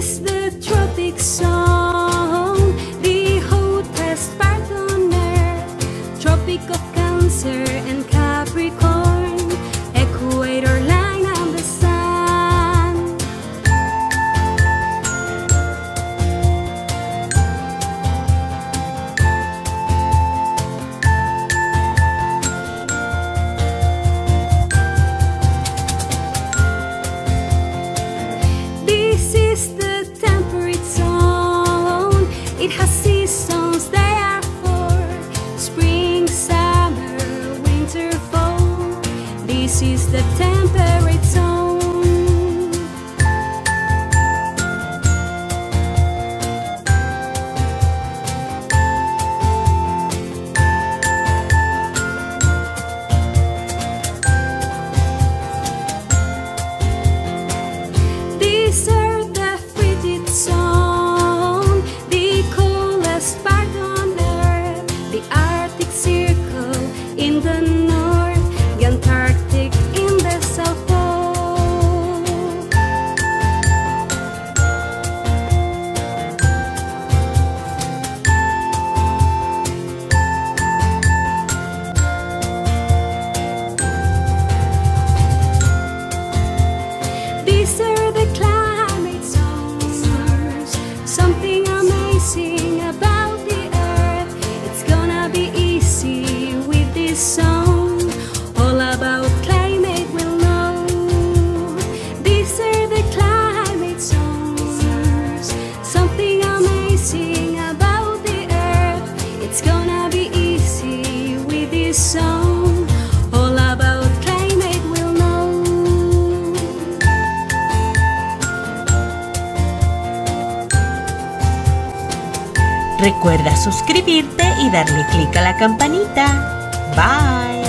is the tropical zone, the part on earth, Tropic of Cancer. This is the temperate zone. These Recuerda suscribirte y darle clic a la campanita. Bye.